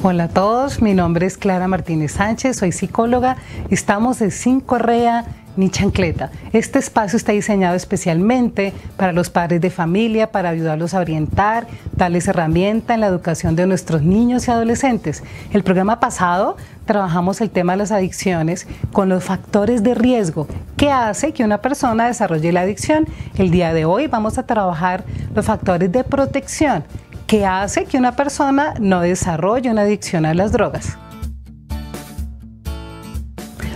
Hola a todos, mi nombre es Clara Martínez Sánchez, soy psicóloga. Estamos en Sin Correa ni Chancleta. Este espacio está diseñado especialmente para los padres de familia, para ayudarlos a orientar, darles herramienta en la educación de nuestros niños y adolescentes. El programa pasado trabajamos el tema de las adicciones con los factores de riesgo que hace que una persona desarrolle la adicción. El día de hoy vamos a trabajar los factores de protección que hace que una persona no desarrolle una adicción a las drogas.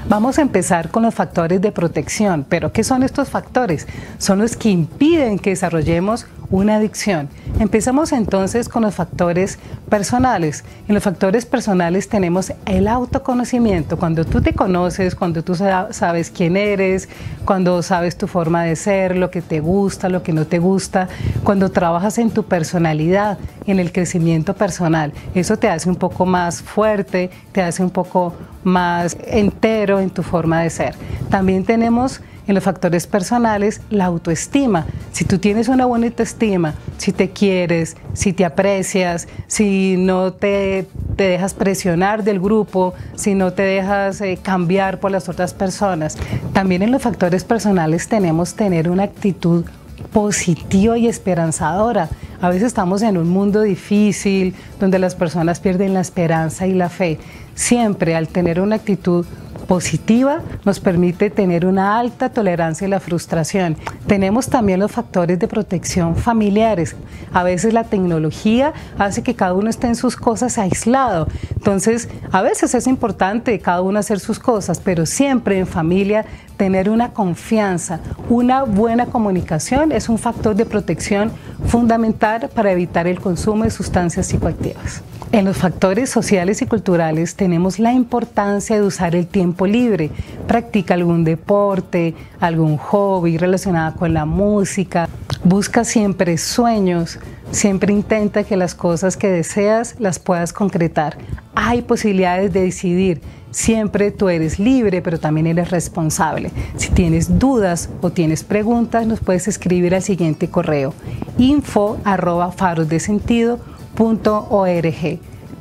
Vamos a empezar con los factores de protección, pero ¿qué son estos factores? Son los que impiden que desarrollemos una adicción. Empezamos entonces con los factores personales. En los factores personales tenemos el autoconocimiento. Cuando tú te conoces, cuando tú sabes quién eres, cuando sabes tu forma de ser, lo que te gusta, lo que no te gusta, cuando trabajas en tu personalidad, en el crecimiento personal, eso te hace un poco más fuerte, te hace un poco más entero en tu forma de ser. También tenemos en los factores personales la autoestima. Si tú tienes una buena autoestima, si te quieres, si te aprecias, si no te, dejas presionar del grupo, si no te dejas eh, cambiar por las otras personas. También en los factores personales tenemos tener una actitud positiva y esperanzadora. A veces estamos en un mundo difícil donde las personas pierden la esperanza y la fe. Siempre al tener una actitud positiva nos permite tener una alta tolerancia a la frustración. Tenemos también los factores de protección familiares. A veces la tecnología hace que cada uno esté en sus cosas aislado. Entonces, a veces es importante cada uno hacer sus cosas, pero siempre en familia tener una confianza, una buena comunicación es un factor de protección fundamental para evitar el consumo de sustancias psicoactivas. En los factores sociales y culturales tenemos la importancia de usar el tiempo libre. Practica algún deporte, algún hobby relacionado con la música. Busca siempre sueños. Siempre intenta que las cosas que deseas las puedas concretar. Hay posibilidades de decidir. Siempre tú eres libre, pero también eres responsable. Si tienes dudas o tienes preguntas, nos puedes escribir al siguiente correo info arroba.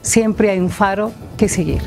Siempre hay un faro que seguir.